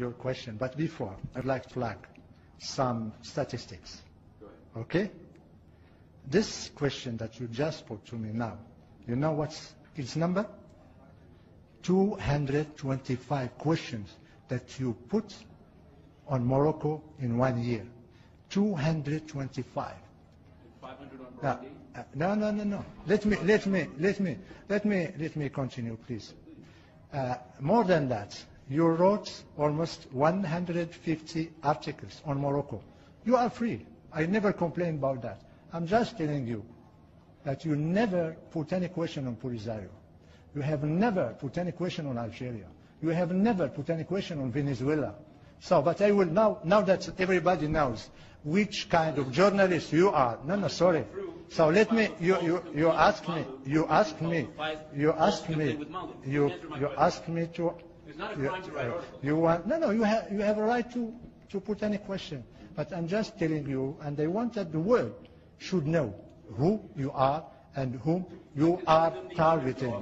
your question. But before, I'd like to flag some statistics. Okay? This question that you just put to me now, you know what's its number? 225 questions that you put on Morocco in one year. 225. 500 on Burundi? uh, no, no, no, no. Let me, let me, let me, let me, let me continue, please. Uh, more than that, you wrote almost 150 articles on Morocco. You are free. I never complain about that. I'm just telling you that you never put any question on Polisario. You have never put any question on Algeria. You have never put any question on Venezuela. So, but I will now, now that everybody knows which kind of journalist you are. No, no, sorry. So let me, you, you, you ask me, you ask me, you ask me, you, you ask me to, It's not a you, crime to write articles. you want, no, no, you have, you have a right to, to put any question. But I'm just telling you, and I want that the world should know who you are and whom you are targeting.